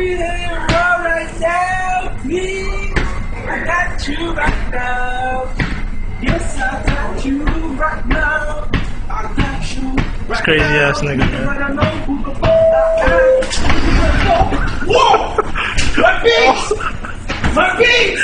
feeling all right now, please. I got you right now. Yes, I got you right now. I got you right crazy ass nigga, man. Whoa! My beats! Oh. My beats!